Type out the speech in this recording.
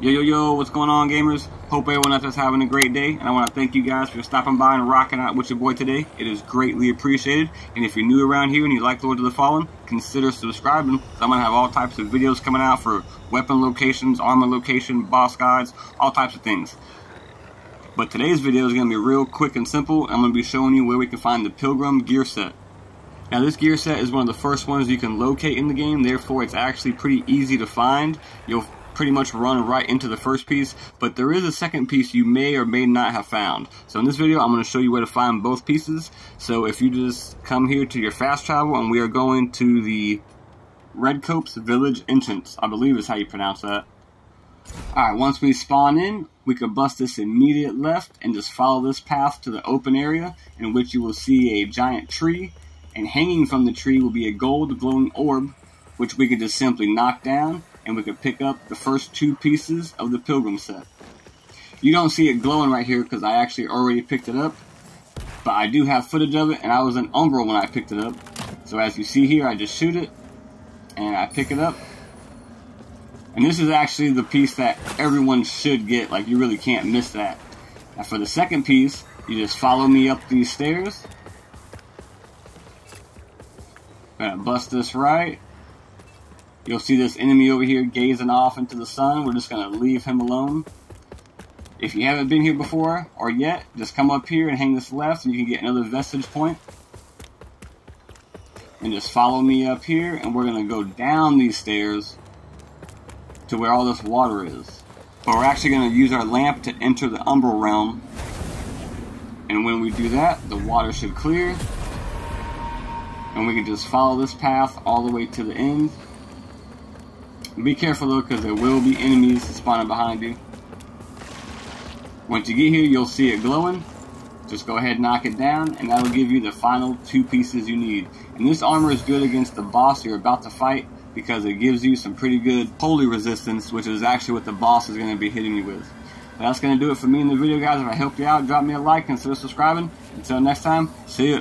Yo, yo, yo, what's going on, gamers? Hope everyone else is having a great day, and I want to thank you guys for stopping by and rocking out with your boy today. It is greatly appreciated, and if you're new around here and you like Lord of the Fallen, consider subscribing. I'm going to have all types of videos coming out for weapon locations, armor location, boss guides, all types of things. But today's video is going to be real quick and simple. I'm going to be showing you where we can find the Pilgrim gear set. Now this gear set is one of the first ones you can locate in the game, therefore it's actually pretty easy to find. You'll pretty much run right into the first piece, but there is a second piece you may or may not have found. So in this video, I'm going to show you where to find both pieces. So if you just come here to your fast travel, and we are going to the Redcopse Village entrance, I believe is how you pronounce that. Alright, once we spawn in, we could bust this immediate left and just follow this path to the open area in which you will see a giant tree and hanging from the tree will be a gold glowing orb which we could just simply knock down and we could pick up the first two pieces of the Pilgrim set. You don't see it glowing right here because I actually already picked it up, but I do have footage of it, and I was in Umbral when I picked it up. So as you see here, I just shoot it, and I pick it up. And this is actually the piece that everyone should get, like you really can't miss that. Now for the second piece, you just follow me up these stairs. Gonna bust this right. You'll see this enemy over here gazing off into the sun. We're just going to leave him alone. If you haven't been here before or yet, just come up here and hang this left and you can get another vestige point. And just follow me up here and we're going to go down these stairs to where all this water is. But we're actually going to use our lamp to enter the Umbral Realm. And when we do that, the water should clear. And we can just follow this path all the way to the end. Be careful though, because there will be enemies spawning behind you. Once you get here, you'll see it glowing. Just go ahead and knock it down, and that'll give you the final two pieces you need. And this armor is good against the boss you're about to fight, because it gives you some pretty good holy resistance, which is actually what the boss is going to be hitting you with. But that's going to do it for me in the video, guys. If I helped you out, drop me a like, consider subscribing. Until next time, see ya.